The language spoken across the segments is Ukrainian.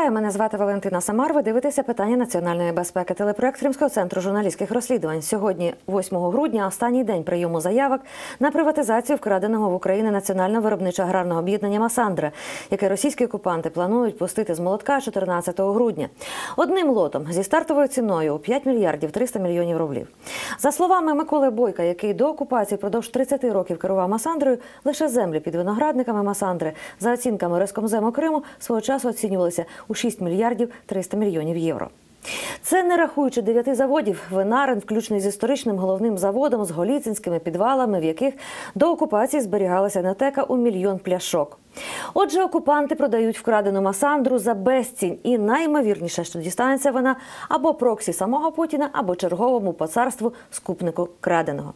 Вітаю, мене звати Валентина Самар. Ви дивитеся питання національної безпеки. Телепроект Кримського центру журналістських розслідувань. Сьогодні, 8 грудня, останній день прийому заявок на приватизацію вкраденого в Україні національного виробничо аграрного об'єднання Масандра, яке російські окупанти планують пустити з молотка 14 грудня. Одним лотом зі стартовою ціною у 5 мільярдів 300 мільйонів рублів. За словами Миколи Бойка, який до окупації впродовж 30 років керував Масандрою, лише землі під виноградниками Масандри за оцінками Роскомзему Криму свого часу оцінювалися у 6 мільярдів 300 мільйонів євро. Це не рахуючи дев'яти заводів, винарен, включно з історичним головним заводом з голіцинськими підвалами, в яких до окупації зберігалася нотека у мільйон пляшок. Отже, окупанти продають вкрадену масандру за безцінь, і наймовірніше, що дістанеться вона або проксі самого Путіна, або черговому по царству скупнику краденого.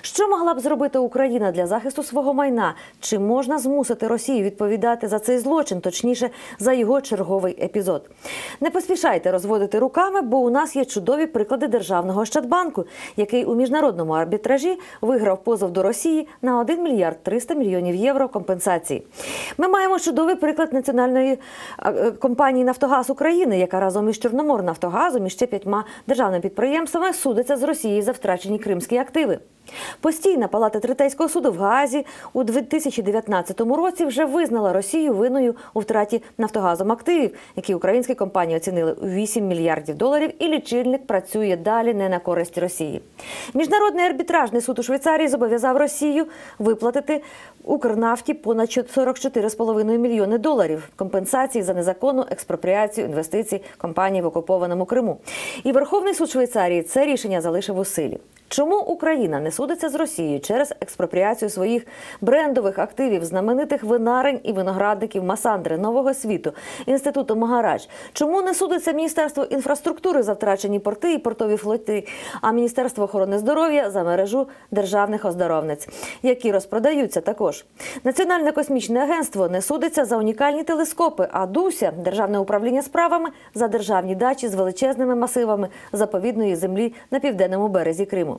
Що могла б зробити Україна для захисту свого майна? Чи можна змусити Росію відповідати за цей злочин, точніше за його черговий епізод? Не поспішайте розводити руками, бо у нас є чудові приклади державного Ощадбанку, який у міжнародному арбітражі виграв позов до Росії на 1 мільярд 300 мільйонів євро компенсації. Ми маємо чудовий приклад національної е, компанії Нафтогаз України, яка разом із Чорноморнафтогазом і ще п'ятьма державними підприємствами судиться з Росією за втрачені кримські активи. Постійна палата третейського суду в Гаазі у 2019 році вже визнала Росію винною у втраті Нафтогазом активів, які українські компанії оцінили у 8 мільярдів доларів, і лічильник працює далі не на користь Росії. Міжнародний арбітражний суд у Швейцарії зобов'язав Росію виплатити Укрнафті понад 44,5 мільйони доларів компенсації за незаконну експропріацію інвестицій компанії в окупованому Криму. І Верховний суд Швейцарії це рішення залишив у силі. Чому Україна не судиться з Росією через експропріацію своїх брендових активів, знаменитих винарень і виноградників Масандри, Нового світу, інституту Магарач? Чому не судиться Міністерство інфраструктури за втрачені порти і портові флоти, а Міністерство охорони здоров'я за мережу державних оздоровниць, які розпродаються також? Національне космічне агентство не судиться за унікальні телескопи, а ДУСЯ державне управління справами за державні дачі з величезними масивами заповідної землі на південному березі Криму.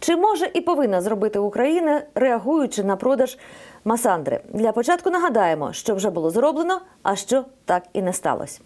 Чи може і повинна зробити Україна, реагуючи на продаж Масандри? Для початку нагадаємо, що вже було зроблено, а що так і не сталося.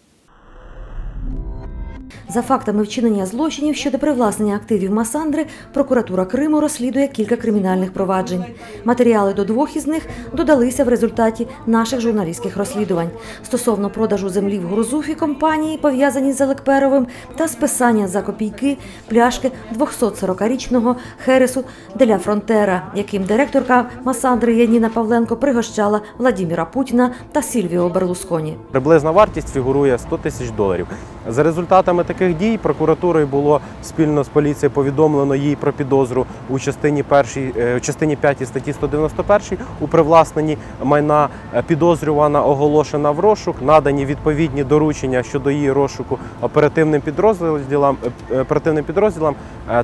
За фактами вчинення злочинів щодо привласнення активів Масандри, прокуратура Криму розслідує кілька кримінальних проваджень. Матеріали до двох із них додалися в результаті наших журналістських розслідувань стосовно продажу землі в Грузуфі компанії, пов'язані з Елекперовим, та списання за копійки пляшки 240-річного Хересу Деля Фронтера, яким директорка Масандри Яніна Павленко пригощала Владіміра Путіна та Сільвіо Берлусконі. Приблизна вартість фігурує 100 тисяч доларів. За результатами таких дій прокуратурою було спільно з поліцією повідомлено їй про підозру у частині першій, е, частині 5 статті 191 у привласненні майна Е, підозрювана оголошена в розшук, надані відповідні доручення щодо її розшуку оперативним підрозділам, е, оперативним підрозділам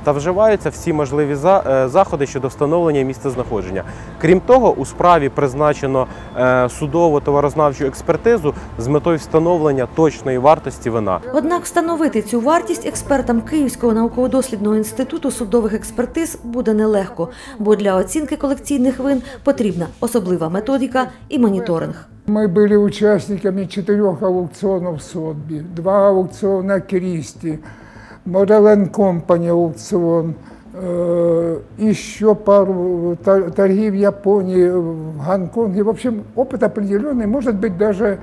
та вживаються всі можливі за- заходи щодо встановлення місця знаходження. Крім того, у справі призначено судово товарознавчу експертизу з метою встановлення точної вартості вина. Однак встановити цю вартість експертам Київського науково-дослідного інституту судових експертиз буде нелегко, бо для оцінки колекційних вин потрібна особлива методика і моніторинг. Мы были участниками четырех аукционов в Сотби, два аукциона Кристи, Морелен Компани аукцион, э, еще пару тор- торги в Японии, в Гонконге. В общем, опыт определенный, может быть, даже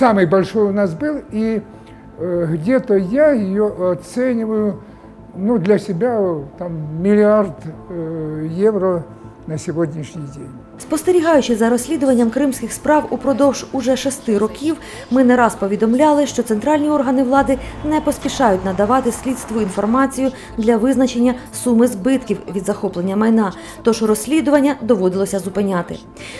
самый большой у нас был, и э, где-то я ее оцениваю, ну, для себя там миллиард э, евро на сегодняшний день. Спостерігаючи за розслідуванням кримських справ упродовж уже шести років, ми не раз повідомляли, що центральні органи влади не поспішають надавати слідству інформацію для визначення суми збитків від захоплення майна, тож розслідування доводилося зупиняти.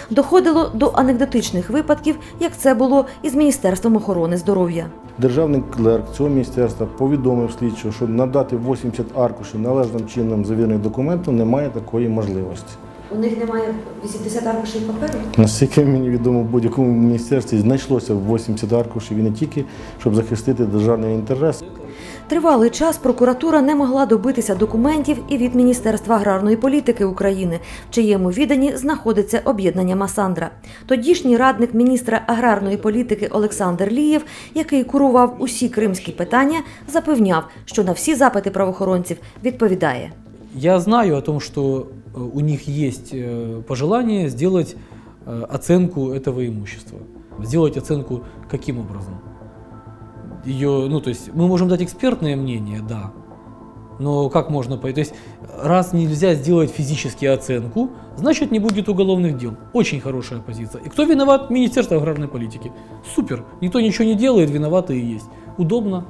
Доходило до анекдотичних випадків, як це було із Міністерством охорони здоров'я. Державний клерк цього міністерства повідомив слідчого, що надати 80 аркушів належним чином завірених документів немає такої можливості. У них немає 80 аркушів паперу. Наскільки мені відомо, в будь-якому міністерстві знайшлося 80 аркушів і не тільки, щоб захистити державний інтерес. Тривалий час прокуратура не могла добитися документів і від Міністерства аграрної політики України, в чиєму віданні знаходиться об'єднання Масандра. Тодішній радник міністра аграрної політики Олександр Лієв, який курував усі кримські питання, запевняв, що на всі запити правоохоронців відповідає. Я знаю о том, что у них есть э, пожелание сделать э, оценку этого имущества. Сделать оценку каким образом? Ее, ну, то есть мы можем дать экспертное мнение, да. Но как можно. То есть раз нельзя сделать физически оценку, значит не будет уголовных дел. Очень хорошая позиция. И кто виноват? Министерство аграрной политики. Супер. Никто ничего не делает, виноваты и есть. Удобно.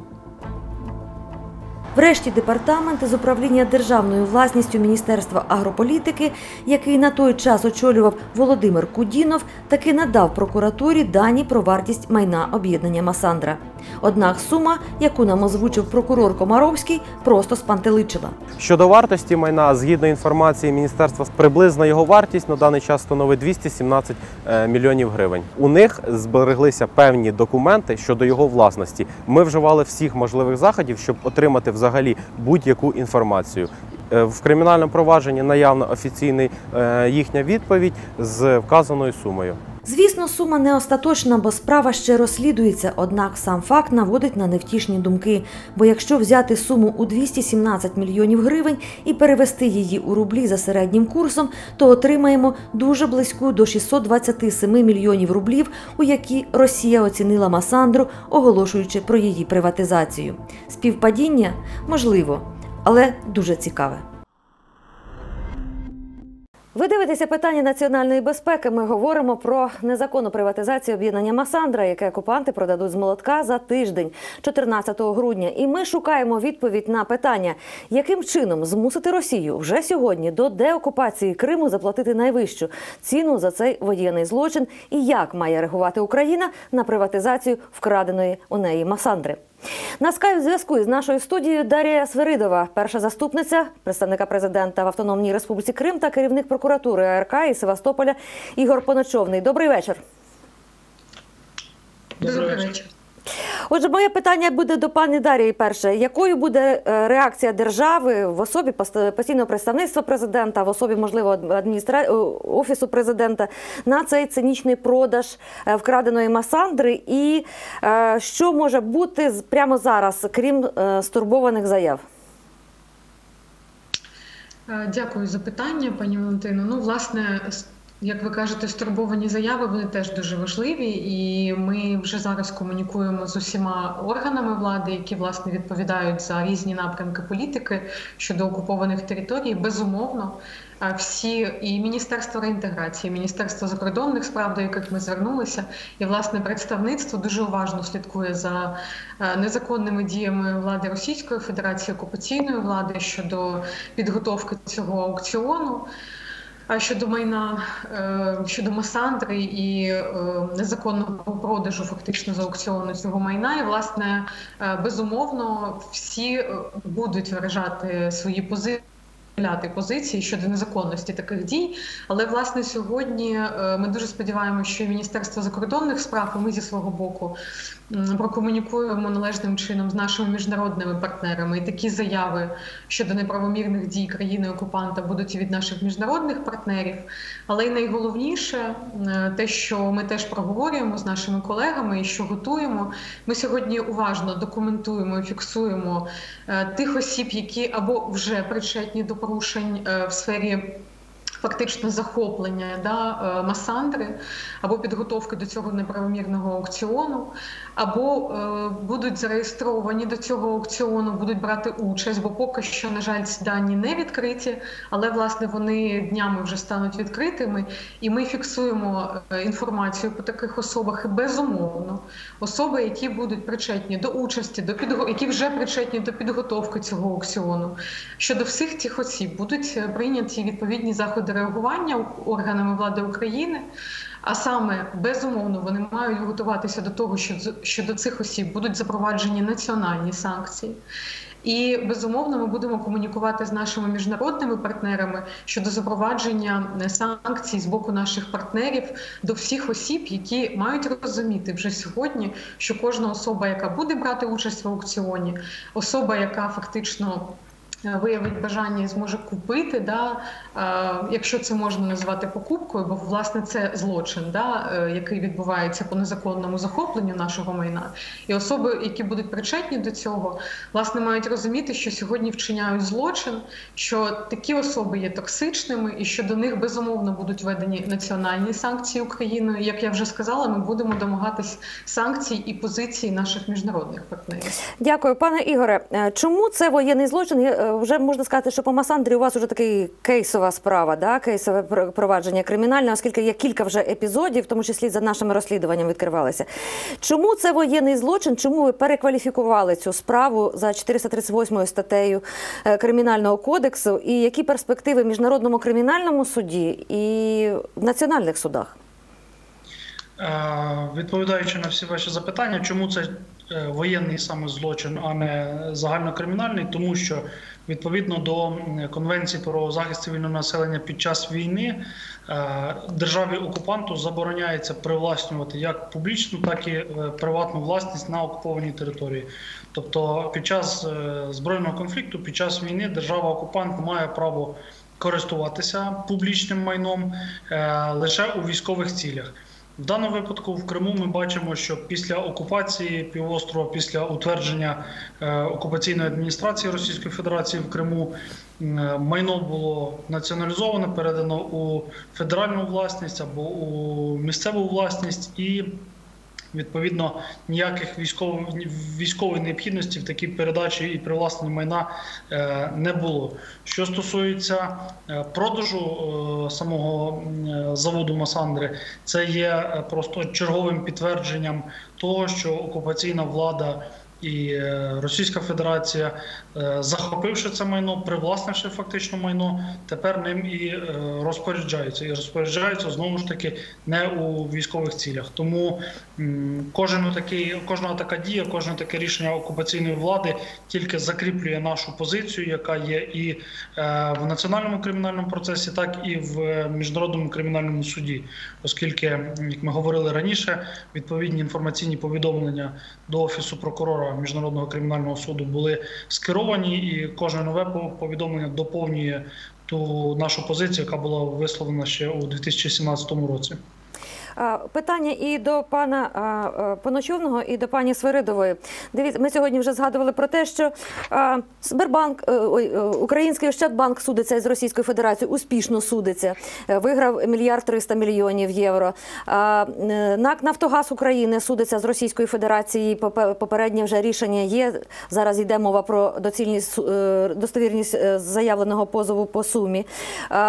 Врешті департамент з управління державною власністю Міністерства агрополітики, який на той час очолював Володимир Кудінов, таки надав прокуратурі дані про вартість майна об'єднання Масандра. Однак сума, яку нам озвучив прокурор Комаровський, просто спантеличила. Щодо вартості майна, згідно інформації міністерства, приблизна його вартість на даний час становить 217 е, мільйонів гривень. У них збереглися певні документи щодо його власності. Ми вживали всіх можливих заходів, щоб отримати взагалі будь-яку інформацію. Е, В кримінальному провадженні наявна офіційна е, їхня відповідь з вказаною сумою. Звісно, сума не остаточна, бо справа ще розслідується, однак сам факт наводить на невтішні думки. Бо якщо взяти суму у 217 мільйонів гривень і перевести її у рублі за середнім курсом, то отримаємо дуже близьку до 627 мільйонів рублів, у які Росія оцінила Масандру, оголошуючи про її приватизацію. Співпадіння можливо, але дуже цікаве. Ви дивитеся питання національної безпеки. Ми говоримо про незаконну приватизацію об'єднання Масандра, яке окупанти продадуть з молотка за тиждень, 14 грудня. І ми шукаємо відповідь на питання, яким чином змусити Росію вже сьогодні до деокупації Криму заплатити найвищу ціну за цей воєнний злочин, і як має реагувати Україна на приватизацію вкраденої у неї Масандри. На скайп зв'язку із нашою студією Дарія Свиридова, перша заступниця представника президента в Автономній Республіці Крим та керівник прокуратури АРК і Севастополя Ігор Поночовний. Добрий вечір. Добрий вечір. Отже, моє питання буде до пані Дарії. Перше, якою буде е, реакція держави в особі постійного представництва президента, в особі можливо адміністра... е, офісу президента на цей цинічний продаж е, вкраденої масандри, і що може бути прямо зараз, крім стурбованих заяв? Дякую за питання, пані Валентино. Ну, власне, як ви кажете, стурбовані заяви вони теж дуже важливі, і ми вже зараз комунікуємо з усіма органами влади, які власне відповідають за різні напрямки політики щодо окупованих територій. Безумовно, всі і Міністерство реінтеграції, і Міністерство закордонних справ, до яких ми звернулися, і власне представництво дуже уважно слідкує за незаконними діями влади Російської Федерації, окупаційної влади щодо підготовки цього аукціону. А щодо майна е, щодо Масандри і е, незаконного продажу фактично з аукціону цього майна, і власне е, безумовно всі будуть виражати свої позиції. Позиції щодо незаконності таких дій, але власне сьогодні ми дуже сподіваємося, що Міністерство закордонних справ, і ми зі свого боку прокомунікуємо належним чином з нашими міжнародними партнерами. І такі заяви щодо неправомірних дій країни окупанта будуть і від наших міжнародних партнерів. Але й найголовніше, е, те, що ми теж проговорюємо з нашими колегами і що готуємо, ми сьогодні уважно документуємо і фіксуємо е, тих осіб, які або вже причетні до порушень е, в сфері. Фактично захоплення да, е, масандри або підготовки до цього неправомірного аукціону, або е, будуть зареєстровані до цього аукціону, будуть брати участь, бо поки що, на жаль, ці дані не відкриті, але власне вони днями вже стануть відкритими, і ми фіксуємо е, інформацію по таких особах. І безумовно, особи, які будуть причетні до участі, до підго... які вже причетні до підготовки цього аукціону. Щодо всіх цих осіб будуть прийняті відповідні заходи реагування органами влади України. А саме безумовно вони мають готуватися до того, що що до цих осіб будуть запроваджені національні санкції. І безумовно ми будемо комунікувати з нашими міжнародними партнерами щодо запровадження е, санкцій з боку наших партнерів до всіх осіб, які мають розуміти вже сьогодні, що кожна особа, яка буде брати участь в аукціоні, особа, яка фактично виявить бажання і зможе купити, да, е, якщо це можна назвати покупкою, бо власне це злочин, да, е, який відбувається по незаконному захопленню нашого майна. І особи, які будуть причетні до цього, власне мають розуміти, що сьогодні вчиняють злочин, що такі особи є токсичними, і що до них безумовно будуть введені національні санкції Україною. Як я вже сказала, ми будемо домагатись санкцій і позицій наших міжнародних партнерів. Дякую, пане Ігоре. Е, Чому це воєнний злочин? Вже можна сказати, що по Масандрі у вас вже такий кейсова справа, да? кейсове пр- провадження кримінальне, оскільки є кілька вже епізодів, в тому числі за нашими розслідуваннями відкривалися. Чому це воєнний злочин? Чому ви перекваліфікували цю справу за 438 статтею е, Кримінального кодексу? І які перспективи в міжнародному кримінальному суді і в національних судах? Е, Відповідаючи на всі ваші запитання, чому це е, воєнний саме злочин, а не загальнокримінальний, тому що відповідно до Конвенції про захист цивільного населення під час війни е, державі окупанту забороняється привласнювати як публічну, так і е, приватну власність на окупованій території. Тобто, під час е, збройного конфлікту, під час війни, держава окупант має право користуватися публічним майном лише у військових цілях. В даному випадку в Криму ми бачимо, що після окупації півострова, після утвердження е, окупаційної адміністрації Російської Федерації в Криму, майно було націоналізоване, передано у федеральну власність або у місцеву власність і. Відповідно, ніяких військових військової необхідності в такій передачі і привласненні майна е, не було. Що стосується е, продажу е, самого заводу Масандри, це є просто черговим підтвердженням того, що окупаційна влада і е, Російська Федерація, е, захопивши це майно, привласнивши фактично майно, тепер ним і е, розпоряджаються. І розпоряджаються знову ж таки не у військових цілях. Тому кожен такий, кожна така дія, кожне таке рішення окупаційної влади тільки закріплює нашу позицію, яка є і в національному кримінальному процесі, так і в міжнародному кримінальному суді, оскільки, як ми говорили раніше, відповідні інформаційні повідомлення до офісу прокурора міжнародного кримінального суду були скеровані, і кожне нове по- повідомлення доповнює ту нашу позицію, яка була висловлена ще у 2017 році. Питання і до пана Поночовного, і до пані Свиридової. Дивіться, ми сьогодні вже згадували про те, що Сбербанк, е, е, Український Ощадбанк судиться із Російською Федерацією, успішно судиться, е, виграв мільярд 300 мільйонів євро. НАК Нафтогаз України судиться з Російською Федерацією. Попе- Попереднє вже рішення є. Зараз йде мова про доцільність достовірність заявленого позову по сумі.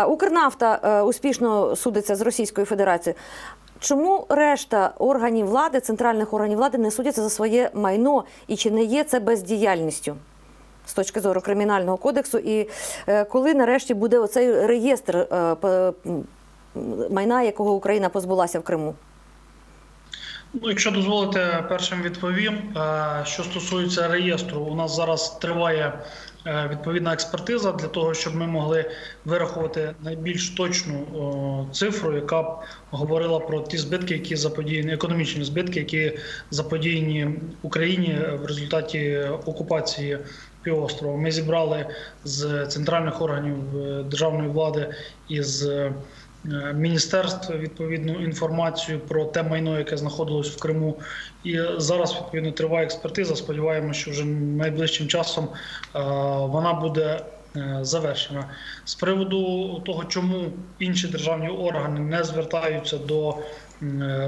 Укрнафта успішно судиться з Російською Федерацією. Чому решта органів влади, центральних органів влади не судяться за своє майно і чи не є це бездіяльністю з точки зору кримінального кодексу? І е, коли нарешті буде оцей реєстр е, майна, якого Україна позбулася в Криму? Ну, якщо дозволите, першим відповім. Е, Що стосується реєстру, у нас зараз триває е, відповідна експертиза для того, щоб ми могли вирахувати найбільш точну цифру, яка б говорила про ті збитки, які заподіяні, економічні збитки, які заподіяні Україні в результаті окупації півострова. Ми зібрали з центральних органів е, державної влади із міністерств відповідну інформацію про те майно, яке знаходилось в Криму. І зараз відповідно триває експертиза. Сподіваємося, що вже найближчим часом е, вона буде е, завершена. З приводу того, чому інші державні органи не звертаються до е,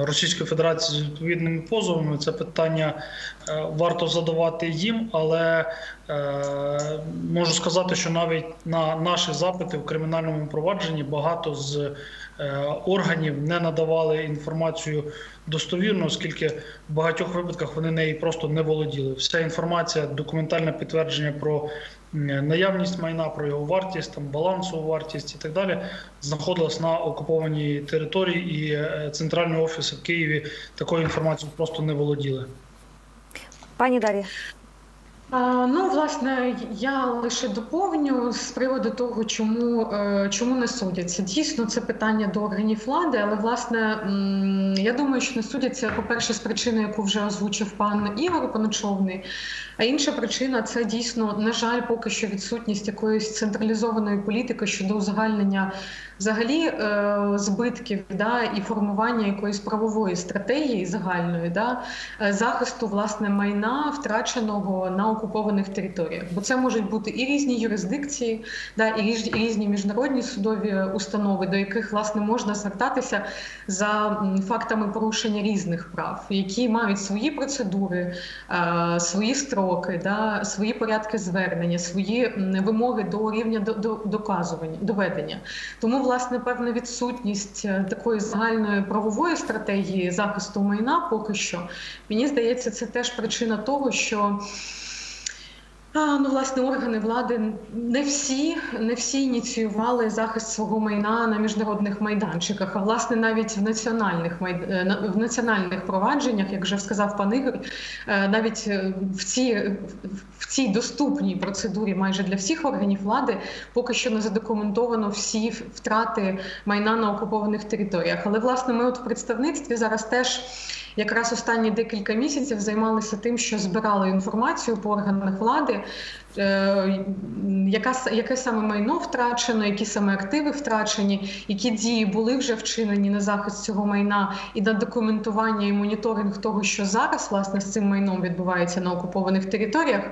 Російської Федерації з відповідними позовами, це питання е, варто задавати їм, але е, можу сказати, що навіть на наші запити в кримінальному провадженні багато з е, органів не надавали інформацію достовірно, оскільки в багатьох випадках вони неї просто не володіли. Вся інформація, документальне підтвердження про наявність майна, про його вартість, там балансову вартість і так далі, знаходилась на окупованій території, і е, центральні офіси в Києві такою інформацією просто не володіли. Пані Дар'я. Ну, власне, я лише доповню з приводу того, чому, е, чому не судяться. Дійсно, це питання до органів влади, але власне я думаю, що не судяться, по-перше, з причини, яку вже озвучив пан Ігор Коночовний. А інша причина це дійсно, на жаль, поки що відсутність якоїсь централізованої політики щодо узагальнення взагалі е, збитків да, і формування якоїсь правової стратегії загальної да, е, захисту власне майна, втраченого на окупованих територіях. Бо це можуть бути і різні юрисдикції, да, і різні міжнародні судові установи, до яких власне можна звертатися за фактами порушення різних прав, які мають свої процедури, е, свої строки, да, свої порядки звернення, свої вимоги до рівня до, до, доказування, доведення. Тому, власне, певна відсутність е, такої загальної правової стратегії захисту майна поки що, мені здається, це теж причина того, що. А, ну, власне, органи влади не всі, не всі ініціювали захист свого майна на міжнародних майданчиках, а власне навіть в національних майд... е, в національних провадженнях, як вже сказав пан Ігор, е, навіть е, в цій, в цій доступній процедурі майже для всіх органів влади поки що не задокументовано всі втрати майна на окупованих територіях. Але власне ми от в представництві зараз теж якраз останні декілька місяців займалися тим, що збирали інформацію по органах влади, яка, с- яке саме майно втрачено, які саме активи втрачені, які дії були вже вчинені на захист цього майна і на документування і моніторинг того, що зараз власне з цим майном відбувається на окупованих територіях.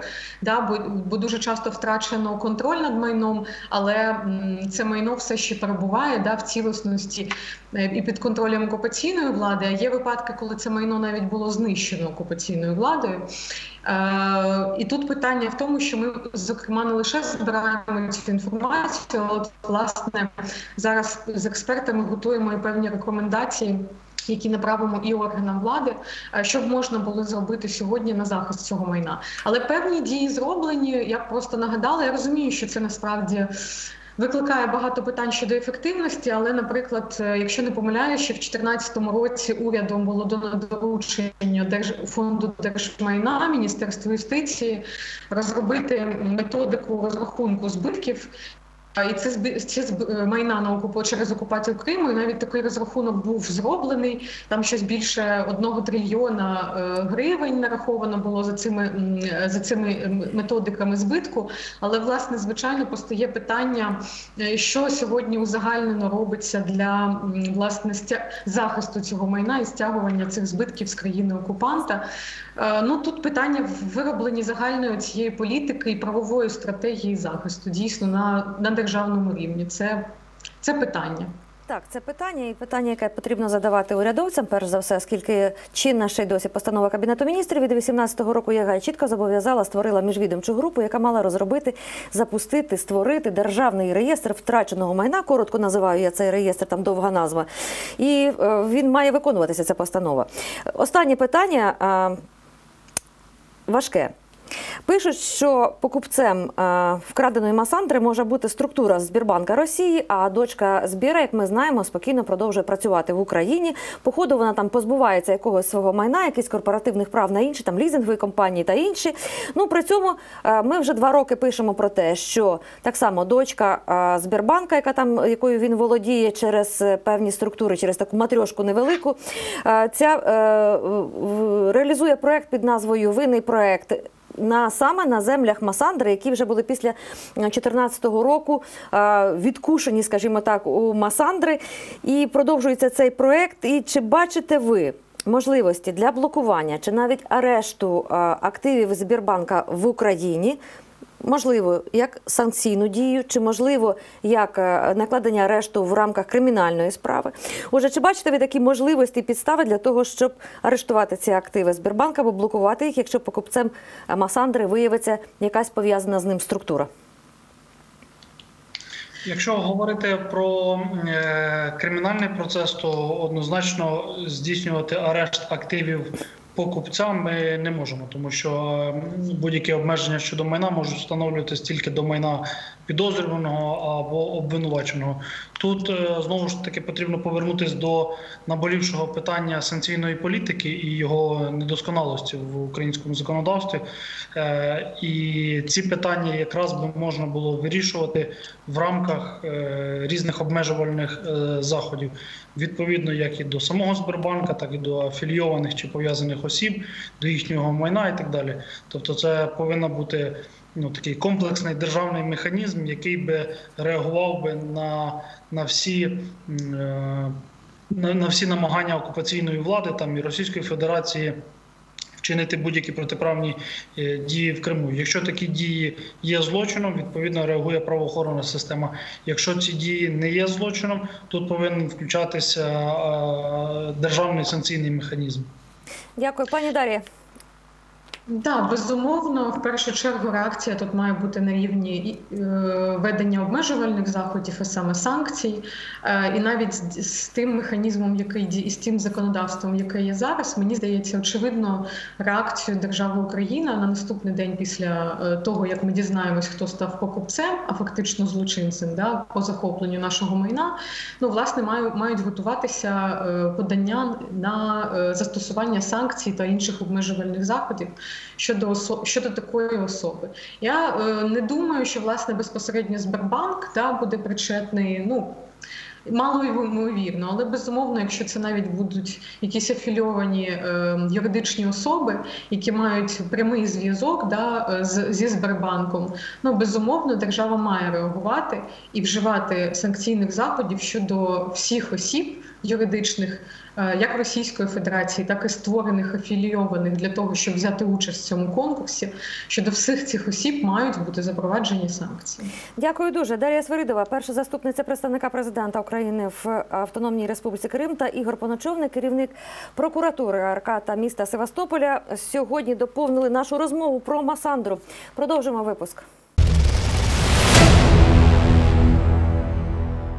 Да, бо, бо дуже часто втрачено контроль над майном, але це майно все ще перебуває да, в цілісності е, і під контролем окупаційної влади. А є випадки, коли це майно навіть було знищено окупаційною владою. Е, і тут питання в тому, що ми зокрема не лише збираємо цю інформацію, а от власне зараз з експертами готуємо і певні рекомендації. Які направимо і органам влади, е, що б можна було зробити сьогодні на захист цього майна. Але певні дії зроблені. Я просто нагадала. Я розумію, що це насправді викликає багато питань щодо ефективності. Але, наприклад, е, якщо не помиляю, ще в 2014 році урядом було дано доручення фонду держмайна Міністерству юстиції розробити методику розрахунку збитків. І це це майна на окупу через окупацію Криму. І навіть такий розрахунок був зроблений. Там щось більше одного трильйона е, гривень нараховано було за цими за цими методиками збитку. Але власне, звичайно, постає питання, е, що сьогодні узагальнено робиться для власне захисту цього майна і стягування цих збитків з країни окупанта. Е, Ну тут питання в виробленні загальної цієї політики і правової стратегії захисту дійсно на, на державному рівні. Це, це питання. Так, це питання і питання, яке потрібно задавати урядовцям, перш за все, оскільки чинна ще й досі постанова Кабінету міністрів від 2018 року, яка чітко зобов'язала, створила міжвідомчу групу, яка мала розробити, запустити, створити державний реєстр втраченого майна. Коротко називаю я цей реєстр, там довга назва. І е, він має виконуватися ця постанова. Останнє питання. е, важке. Пишуть, що покупцем е, вкраденої масандри може бути структура Збірбанка Росії, а дочка Збіра, як ми знаємо, спокійно продовжує працювати в Україні. Походу, вона там позбувається якогось свого майна, якихось корпоративних прав на інші, там лізингові компанії та інші. Ну при цьому е, ми вже два роки пишемо про те, що так само дочка е, Збірбанка, яка там якою він володіє через е, певні структури, через таку матрьошку невелику, е, ця е, реалізує проект під назвою Винний проект на саме на землях Масандри, які вже були після 2014 року е, відкушені, скажімо так, у Масандри. І продовжується цей проект. І чи бачите ви? Можливості для блокування чи навіть арешту е, активів Збірбанка в Україні, можливо, як санкційну дію, чи можливо як е, накладення арешту в рамках кримінальної справи. Отже, чи бачите ви такі можливості і підстави для того, щоб арештувати ці активи Сбербанка або блокувати їх, якщо покупцем е, Масандри виявиться якась пов'язана з ним структура? Якщо говорити про е, кримінальний процес, то однозначно здійснювати арешт активів покупцям ми не можемо, тому що будь-які обмеження щодо майна можуть встановлюватися тільки до майна підозрюваного або обвинуваченого. Тут е, знову ж таки потрібно повернутися до наболівшого питання санкційної політики і його недосконалості в українському законодавстві. Е, І ці питання якраз би можна було вирішувати в рамках е, різних обмежувальних заходів, відповідно як і до самого Сбербанка, так і до афілійованих чи пов'язаних осіб, до їхнього майна і так далі. Тобто, це повинна бути ну, такий комплексний державний механізм, який би реагував би на, на всі. е, На, всі намагання окупаційної влади там і Російської Федерації вчинити будь-які протиправні е, дії в Криму. Якщо такі дії є злочином, відповідно реагує правоохоронна система. Якщо ці дії не є злочином, тут повинен включатися е, державний санкційний механізм. Дякую, пані Дар'я. Так, безумовно, в першу чергу реакція тут має бути на рівні е, ведення обмежувальних заходів, а саме санкцій, Е, і навіть з, тим механізмом, який і з тим законодавством, яке є зараз, мені здається, очевидно, реакцію держави Україна на наступний день після е, того, як ми дізнаємось, хто став покупцем, а фактично злочинцем, да, по захопленню нашого майна. Ну, власне, мають, готуватися подання на застосування санкцій та інших обмежувальних заходів щодо осо- щодо такої особи. Я е, не думаю, що власне безпосередньо Сбербанк да, буде причетний. Ну мало ймовірно, але безумовно, якщо це навіть будуть якісь афільовані е, юридичні особи, які мають прямий зв'язок да, з, зі Сбербанком, ну безумовно, держава має реагувати і вживати санкційних заходів щодо всіх осіб юридичних, як Російської Федерації, так і створених афілійованих для того, щоб взяти участь в цьому конкурсі. Щодо всіх цих осіб мають бути запроваджені санкції. Дякую дуже. Дар'я Свиридова, перша заступниця представника президента України в Автономній Республіці Крим та Ігор Поночовник, керівник прокуратури АРК та міста Севастополя, сьогодні доповнили нашу розмову про Масандру. Продовжимо випуск.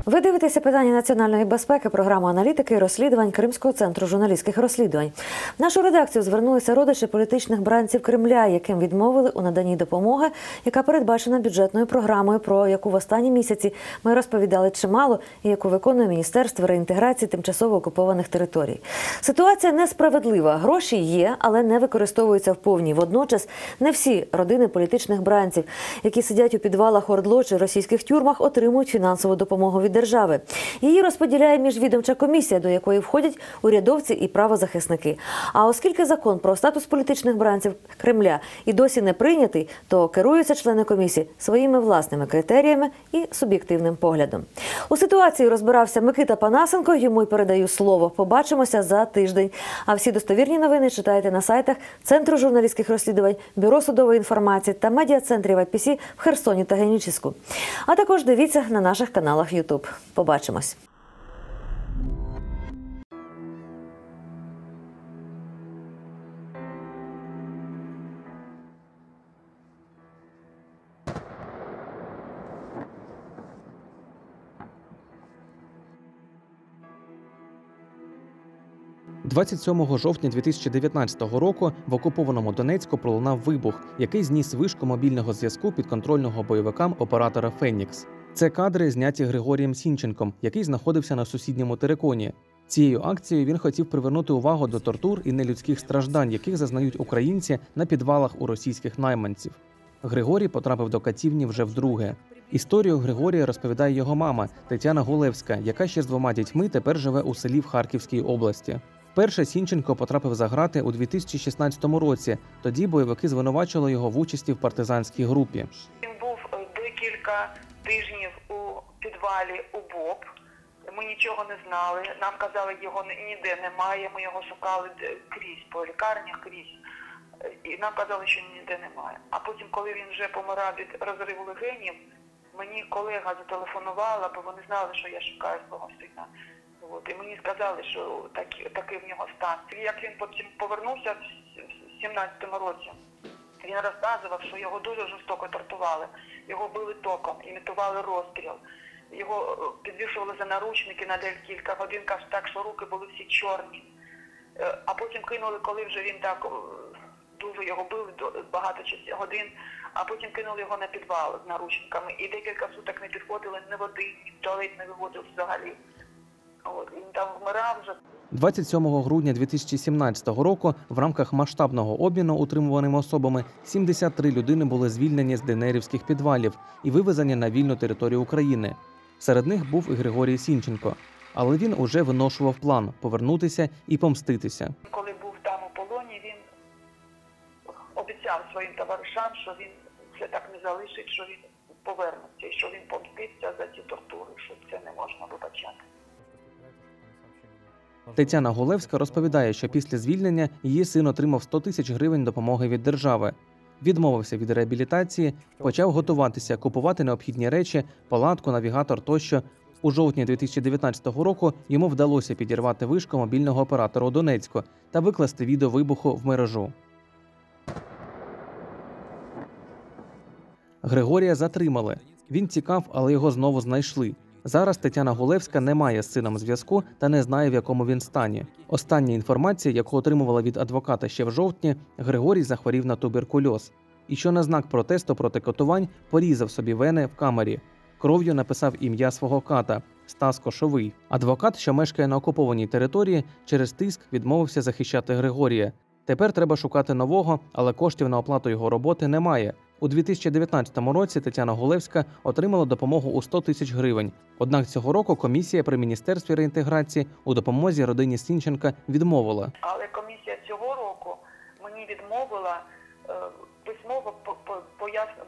Ви дивитеся питання національної безпеки, програму аналітики і розслідувань Кримського центру журналістських розслідувань. В нашу редакцію звернулися родичі політичних бранців Кремля, яким відмовили у наданні допомоги, яка передбачена бюджетною програмою, про яку в останні місяці ми розповідали чимало, і яку виконує Міністерство реінтеграції тимчасово окупованих територій. Ситуація несправедлива. Гроші є, але не використовуються в повній. Водночас не всі родини політичних бранців, які сидять у підвалах ордло чи російських тюрмах, отримують фінансову допомогу від держави. Її розподіляє міжвідомча комісія, до якої входять урядовці і правозахисники. А оскільки закон про статус політичних бранців Кремля і досі не прийнятий, то керуються члени комісії своїми власними критеріями і суб'єктивним поглядом. У ситуації розбирався Микита Панасенко. Йому й передаю слово. Побачимося за тиждень. А всі достовірні новини читайте на сайтах Центру журналістських розслідувань, Бюро судової інформації та медіа-центрів IPC в Херсоні та Генічіску. А також дивіться на наших каналах YouTube. Побачимось. – 27 жовтня 2019 року в окупованому Донецьку пролунав вибух, який зніс вишку мобільного зв'язку підконтрольного бойовикам оператора Фенікс. Це кадри зняті Григорієм Сінченком, який знаходився на сусідньому териконі. Цією акцією він хотів привернути увагу до тортур і нелюдських страждань, яких зазнають українці на підвалах у російських найманців. Григорій потрапив до катівні вже вдруге. Історію Григорія розповідає його мама Тетяна Гулевська, яка ще з двома дітьми тепер живе у селі в Харківській області. Вперше Сінченко потрапив за грати у 2016 році. Тоді бойовики звинувачили його в участі в партизанській групі. Він був е, декілька тижнів у підвалі у БОП. Ми нічого не знали. Нам казали, його ніде немає. Ми його шукали крізь по лікарнях, крізь. І нам казали, що ніде немає. А потім, коли він вже помирав від розриву легенів, мені колега зателефонувала, бо вони знали, що я шукаю свого сина. От, і мені сказали, що такі, такий в нього стан. Як він потім повернувся в 17-му році, він розказував, що його дуже жорстоко тортували. Його били током, імітували розстріл. Його е, підвішували за наручники на декілька годин, так, що руки були всі чорні. Е, А потім кинули, коли вже він так е, дуже його били багато годин, а потім кинули його на підвал з наручниками. І декілька суток не підходили ні води, ні в туалет не виводив взагалі. От, він там вмирав вже. 27 грудня 2017 року в рамках масштабного обміну утримуваними особами 73 людини були звільнені з ДНРівських підвалів і вивезені на вільну територію України. Серед них був і Григорій Сінченко, але він уже виношував план повернутися і помститися. Коли був там у полоні, він обіцяв своїм товаришам, що він це так не залишить, що він повернеться і що він помститься за ці тортури, що це не можна вибачати. Тетяна Голевська розповідає, що після звільнення її син отримав 100 тисяч гривень допомоги від держави. Відмовився від реабілітації, почав готуватися, купувати необхідні речі, палатку, навігатор тощо. У жовтні 2019 року йому вдалося підірвати вишку мобільного оператора у Донецьку та викласти відео вибуху в мережу. Григорія затримали. Він тікав, але його знову знайшли. Зараз Тетяна Гулевська не має з сином зв'язку та не знає, в якому він стані. Остання інформація, яку отримувала від адвоката ще в жовтні, Григорій захворів на туберкульоз. І що на знак протесту проти катувань порізав собі вени в камері. Кров'ю написав ім'я свого ката Стас Кошовий. Адвокат, що мешкає на окупованій території, через тиск відмовився захищати Григорія. Тепер треба шукати нового, але коштів на оплату його роботи немає. У 2019 році Тетяна Гулевська отримала допомогу у 100 тисяч гривень. Однак цього року комісія при міністерстві реінтеграції у допомозі родині Сінченка відмовила. Але комісія цього року мені відмовила е, письмово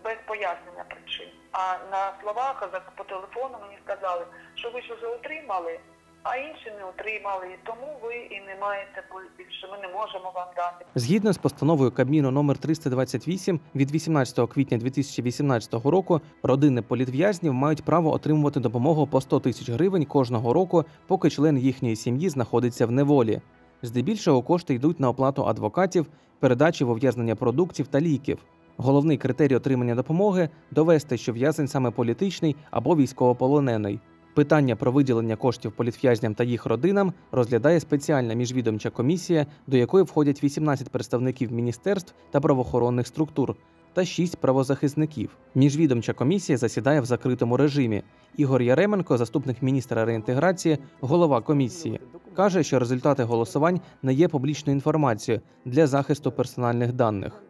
без пояснення причин. А на словах по телефону мені сказали, що ви ж вже отримали, а інші не отримали, тому ви і не маєте більше. Ми не можемо вам дати. Згідно з постановою Кабміну номер 328 від 18 квітня 2018 року, родини політв'язнів мають право отримувати допомогу по 100 тисяч гривень кожного року, поки член їхньої сім'ї знаходиться в неволі. Здебільшого кошти йдуть на оплату адвокатів, передачі в ув'язнення продуктів та ліків. Головний критерій отримання допомоги довести, що в'язень саме політичний або військовополонений. Питання про виділення коштів політв'язням та їх родинам розглядає спеціальна міжвідомча комісія, до якої входять 18 представників міністерств та правоохоронних структур та 6 правозахисників. Міжвідомча комісія засідає в закритому режимі. Ігор Яременко, заступник міністра реінтеграції, голова комісії, каже, що результати голосувань не є публічною інформацією для захисту персональних даних.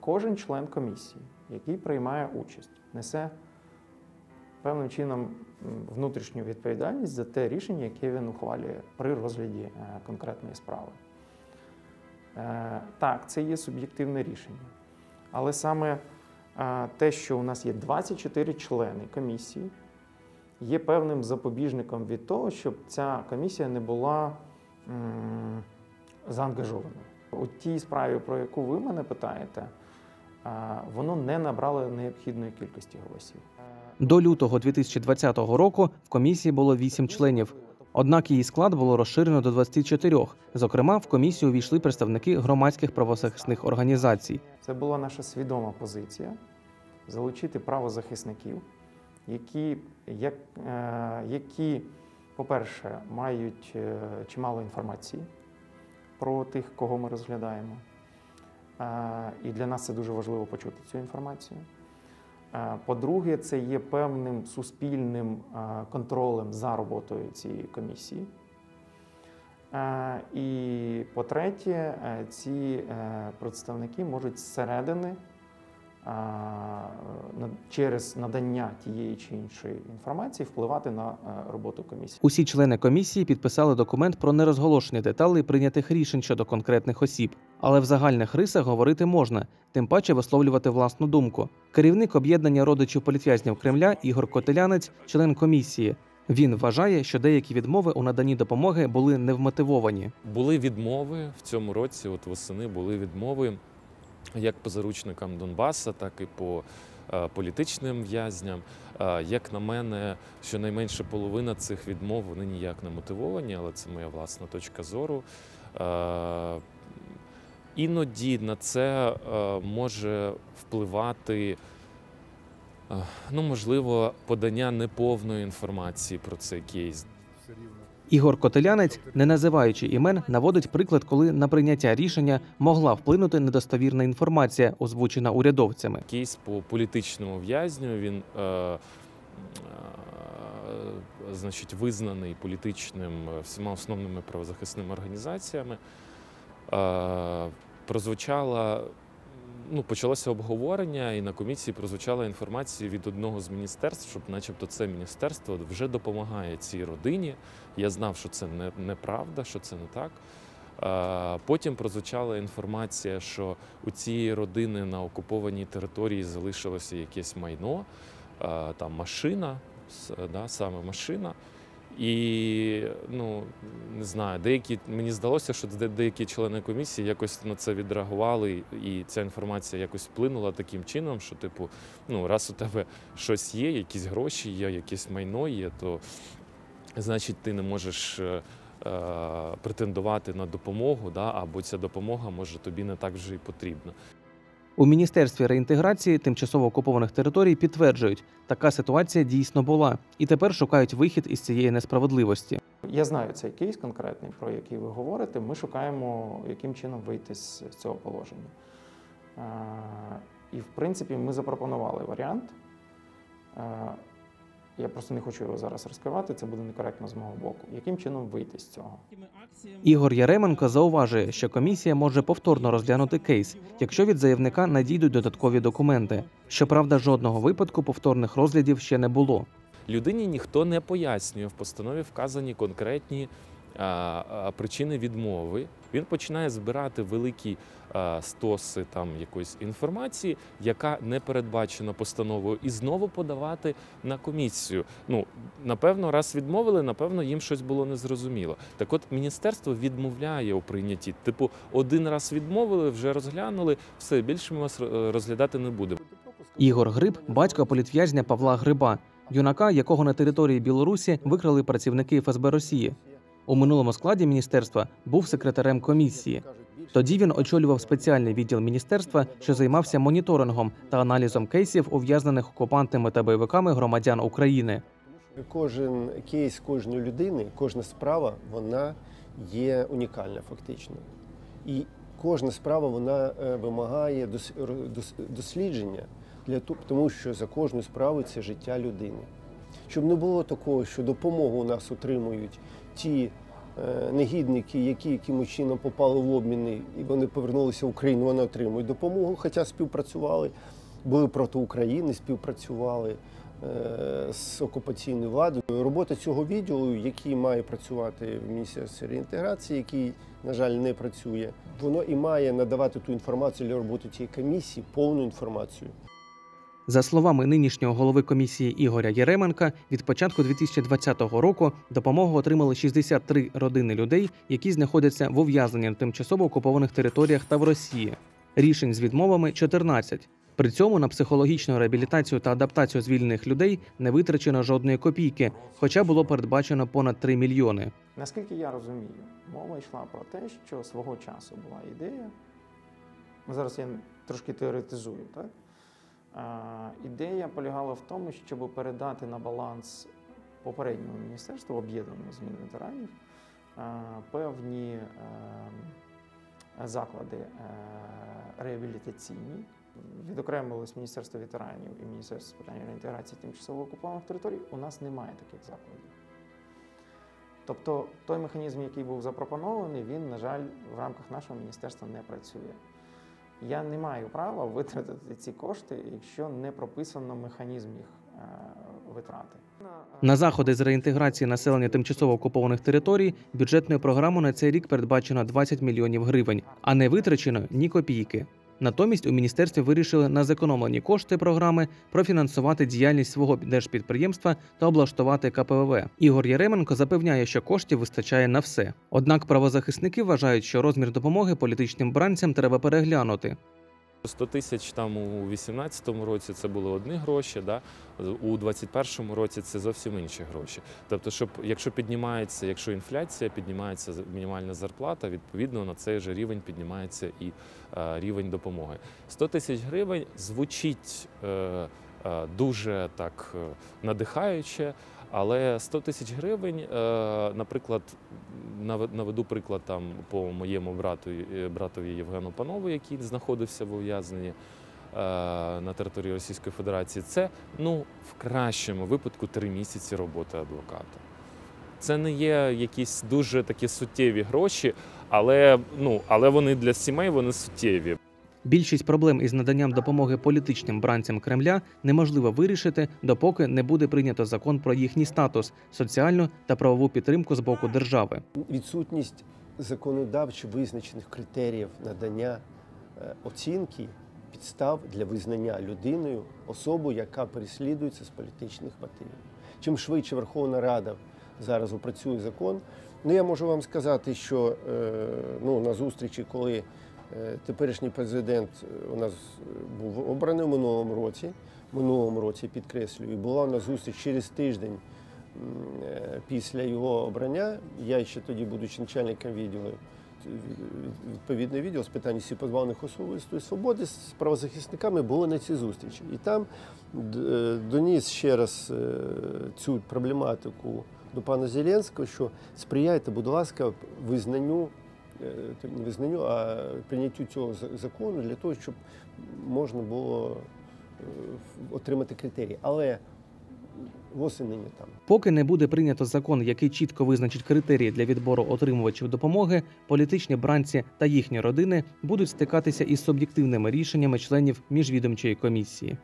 Кожен член комісії, який приймає участь, несе певним чином внутрішню відповідальність за те рішення, яке він ухвалює при розгляді е, конкретної справи. Е, Так, це є суб'єктивне рішення. Але саме е, те, що у нас є 24 члени комісії, є певним запобіжником від того, щоб ця комісія не була заангажована. У тій справі, про яку ви мене питаєте, воно не набрало необхідної кількості голосів. До лютого 2020 року в комісії було 8 членів. Однак її склад було розширено до 24. Зокрема, в комісію увійшли представники громадських правозахисних організацій. Це була наша свідома позиція залучити правозахисників, які, як, е, які по-перше, мають е, чимало інформації про тих, кого ми розглядаємо. Е, І для нас це дуже важливо почути цю інформацію. Е, По-друге, це є певним суспільним е, контролем за роботою цієї комісії. Е, І по-третє, ці представники можуть зсередини через надання тієї чи іншої інформації впливати на е, роботу комісії. Усі члени комісії підписали документ про нерозголошення деталей прийнятих рішень щодо конкретних осіб. Але в загальних рисах говорити можна, тим паче висловлювати власну думку. Керівник об'єднання родичів політв'язнів Кремля Ігор Котелянець, член комісії. Він вважає, що деякі відмови у наданні допомоги були невмотивовані. Були відмови в цьому році, от восени були відмови як по заручникам Донбаса, так і по е, політичним в'язням. Е, Як на мене, щонайменше половина цих відмов вони ніяк не мотивовані, але це моя власна точка зору. Е, Іноді на це може впливати, ну, можливо, подання неповної інформації про цей кейс. Ігор Котелянець, не називаючи імен, наводить приклад, коли на прийняття рішення могла вплинути недостовірна інформація, озвучена урядовцями. Кейс по політичному в'язню він е, е, значить, визнаний політичним е, всіма основними правозахисними організаціями. Е, прозвучала, ну, почалося обговорення, і на комісії прозвучала інформація від одного з міністерств, щоб, начебто, це міністерство вже допомагає цій родині. Я знав, що це не, неправда, що це не так. Потім прозвучала інформація, що у цієї родини на окупованій території залишилося якесь майно, там машина, да, саме машина. І ну не знаю, деякі мені здалося, що деякі члени комісії якось на це відреагували, і ця інформація якось вплинула таким чином, що, типу, ну, раз у тебе щось є, якісь гроші є, якесь майно є, то значить ти не можеш е, е, претендувати на допомогу, да, або ця допомога може тобі не так вже й потрібна. У міністерстві реінтеграції тимчасово окупованих територій підтверджують, така ситуація дійсно була, і тепер шукають вихід із цієї несправедливості. Я знаю цей кейс конкретний, про який ви говорите. Ми шукаємо, яким чином вийти з цього положення. Е, І, в принципі, ми запропонували варіант. Я просто не хочу його зараз розкривати, це буде некоректно з мого боку. Яким чином вийти з цього? Ігор Яременко зауважує, що комісія може повторно розглянути кейс, якщо від заявника надійдуть додаткові документи. Щоправда, жодного випадку повторних розглядів ще не було. Людині ніхто не пояснює в постанові вказані конкретні причини відмови. Він починає збирати великі стоси там якоїсь інформації, яка не передбачена постановою, і знову подавати на комісію. Ну напевно, раз відмовили, напевно, їм щось було незрозуміло. Так, от міністерство відмовляє у прийнятті. Типу, один раз відмовили, вже розглянули, все більше ми вас е, розглядати не будемо. Ігор Гриб батько політв'язня Павла Гриба, юнака, якого на території Білорусі викрали працівники ФСБ Росії. У минулому складі міністерства був секретарем комісії. Тоді він очолював спеціальний відділ міністерства, що займався моніторингом та аналізом кейсів, ув'язнених окупантами та бойовиками громадян України. Кожен кейс кожної людини, кожна справа, вона є унікальна фактично. І кожна справа вона е, вимагає дос- дослідження для того, тому що за кожною справою це життя людини. Щоб не було такого, що допомогу у нас отримують ті е, негідники, які якимось чином попали в обміни, і вони повернулися в Україну, вони отримують допомогу, хоча співпрацювали, були проти України, співпрацювали е, з окупаційною владою. Робота цього відділу, який має працювати в Міністерстві реінтеграції, який, на жаль, не працює, воно і має надавати ту інформацію для роботи цієї комісії, повну інформацію. За словами нинішнього голови комісії Ігоря Єременка, від початку 2020 року допомогу отримали 63 родини людей, які знаходяться в ув'язненні на тимчасово окупованих територіях та в Росії. Рішень з відмовами 14. При цьому на психологічну реабілітацію та адаптацію звільнених людей не витрачено жодної копійки, хоча було передбачено понад 3 мільйони. Наскільки я розумію, мова йшла про те, що свого часу була ідея. Зараз я трошки теоретизую, так? Ідея полягала в тому, щоб передати на баланс попереднього міністерства, об'єднаного змін ветеранів, а, певні е, заклади е, реабілітаційні. Відокремилось Міністерство ветеранів і Міністерство з питань реінтеграції тимчасово окупованих територій. У нас немає таких закладів. Тобто той механізм, який був запропонований, він, на жаль, в рамках нашого міністерства не працює. Я не маю права витратити ці кошти, якщо не прописано механізм їх е, витрати. На заходи з реінтеграції населення тимчасово окупованих територій бюджетною програмою на цей рік передбачено 20 мільйонів гривень, а не витрачено ні копійки. Натомість у міністерстві вирішили на зекономлені кошти програми профінансувати діяльність свого держпідприємства та облаштувати КПВВ. Ігор Яременко запевняє, що коштів вистачає на все. Однак правозахисники вважають, що розмір допомоги політичним бранцям треба переглянути. 100 тисяч там у 18-му році це були одні гроші, да? у 21-му році це зовсім інші гроші. Тобто, щоб якщо піднімається, якщо інфляція, піднімається мінімальна зарплата, відповідно на цей же рівень піднімається і е, рівень допомоги. 100 тисяч гривень звучить е, е, дуже так е, надихаюче, Але 100 тисяч гривень, е, наприклад, наведу приклад там по моєму брату, е, братові Євгену Панову, який знаходився в ув'язненні е, на території Російської Федерації. Це ну в кращому випадку три місяці роботи адвоката. Це не є якісь дуже такі суттєві гроші, але ну але вони для сімей вони суттєві. Більшість проблем із наданням допомоги політичним бранцям Кремля неможливо вирішити, допоки не буде прийнято закон про їхній статус, соціальну та правову підтримку з боку держави. Відсутність законодавчо визначених критеріїв надання е, оцінки підстав для визнання людиною особою, яка переслідується з політичних мотивів. Чим швидше Верховна Рада зараз опрацює закон, ну я можу вам сказати, що е, ну, на зустрічі, коли теперішній президент е, у нас е, був обраний в минулому році, минулому році підкреслюю, була на зустріч через тиждень е, після його обрання, я ще тоді, будучи начальником відділу, відповідний відділ з питань осіб позбавлених особистої свободи з правозахисниками були на цій зустрічі. І там е, доніс ще раз е, цю проблематику до пана Зеленського, що сприяйте, будь ласка, визнанню, е, не визнанню, а прийняттю цього за- закону для того, щоб можна було е, отримати критерії. Але восени там. Поки не буде прийнято закон, який чітко визначить критерії для відбору отримувачів допомоги, політичні бранці та їхні родини будуть стикатися із суб'єктивними рішеннями членів міжвідомчої комісії.